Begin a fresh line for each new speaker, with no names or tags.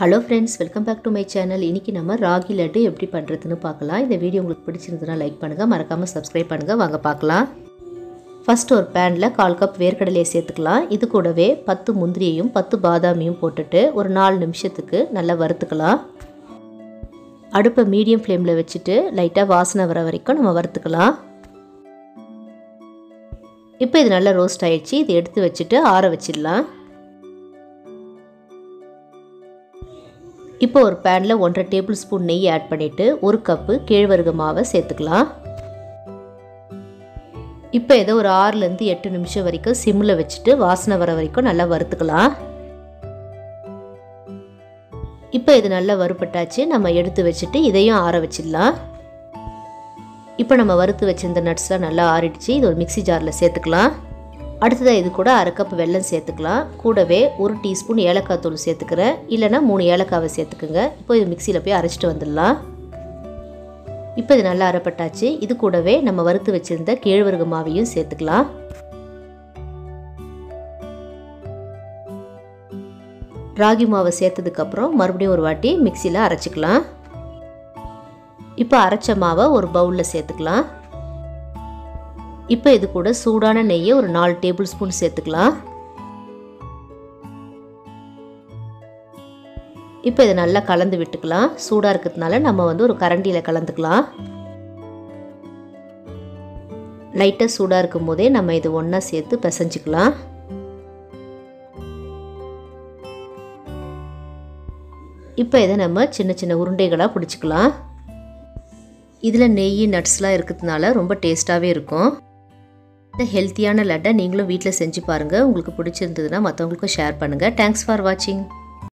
Hello friends welcome back to my channel இன்றைக்கி நம்ம ராகி லட்டு எப்படி பண்ணுறதுன்னு பார்க்கலாம். இந்த வீடியோ உங்களுக்கு பிடிச்சிருந்ததுன்னா லைக் பண்ணுங்கள் மறக்காமல் சப்ஸ்கிரைப் பண்ணுங்கள் வாங்க பார்க்கலாம். ஃபஸ்ட் ஒரு பேனில் கால் கப் வேர்க்கடலையை சேர்த்துக்கலாம். இது கூடவே பத்து முந்திரியையும் பத்து பாதாமியும் போட்டுட்டு ஒரு நாலு நிமிஷத்துக்கு நல்லா வறுத்துக்கலாம். அடுப்பை மீடியம் ஃப்ளேமில் வச்சுட்டு லைட்டாக வாசனை வர வரைக்கும் நம்ம வறுத்துக்கலாம். இப்போ இது நல்லா ரோஸ்ட் ஆயிடுச்சு. இதை எடுத்து வச்சுட்டு ஆற வச்சிடலாம். இப்போ ஒரு பேனில் ஒன்றரை டேபிள் ஸ்பூன் நெய் ஆட் பண்ணிவிட்டு ஒரு கப்பு கேழ்வரகு மாவை சேர்த்துக்கலாம். இப்போ ஏதோ ஒரு ஆறுலேருந்து எட்டு நிமிஷம் வரைக்கும் சிம்மில் வச்சுட்டு வாசனை வர வரைக்கும் நல்லா வறுத்துக்கலாம். இப்போ இது நல்லா வறுப்பட்டாச்சு நம்ம எடுத்து வச்சுட்டு இதையும் ஆற வச்சிடலாம். இப்போ நம்ம வறுத்து வச்சிருந்த நட்ஸ்லாம் நல்லா ஆறிடுச்சு இது ஒரு மிக்சி ஜாரில் சேர்த்துக்கலாம். அடுத்ததாக இது கூட அரை கப் வெல்லம் சேர்த்துக்கலாம். கூடவே ஒரு டீஸ்பூன் ஏலக்காய் தூள் சேர்த்துக்கிறேன். இல்லைனா மூணு ஏலக்காவை சேர்த்துக்குங்க. இப்போ இது மிக்சியில் போய் அரைச்சிட்டு வந்துடலாம். இப்போ இது நல்லா அரைப்பட்டாச்சு. இது கூடவே நம்ம வறுத்து வச்சுருந்த கேழ்வரகு மாவையும் சேர்த்துக்கலாம். ராகி மாவை சேர்த்ததுக்கப்புறம் மறுபடியும் ஒரு வாட்டி மிக்சியில் அரைச்சிக்கலாம். இப்போ அரைச்ச மாவை ஒரு பவுலில் சேர்த்துக்கலாம். இப்போ இது கூட சூடான நெய்யை ஒரு நாலு டேபிள் ஸ்பூன் சேர்த்துக்கலாம். இப்போ இதை நல்லா கலந்து விட்டுக்கலாம். சூடாக இருக்கிறதுனால நம்ம வந்து ஒரு கரண்டியில் கலந்துக்கலாம். லைட்டாக சூடாக இருக்கும் போதே நம்ம இது ஒன்றா சேர்த்து பிசைஞ்சிக்கலாம். இப்போ இதை நம்ம சின்ன சின்ன உருண்டைகளாக பிடிச்சிக்கலாம். இதில் நெய் நட்ஸ்லாம் இருக்கிறதுனால ரொம்ப டேஸ்ட்டாகவே இருக்கும். இந்த ஹெல்த்தியான லட்டை நீங்களும் வீட்டில் செஞ்சு பாருங்கள் உங்களுக்கு பிடிச்சிருந்ததுன்னா மற்றவங்களுக்கும் ஷேர் பண்ணுங்கள் தேங்க்ஸ் ஃபார் வாட்சிங்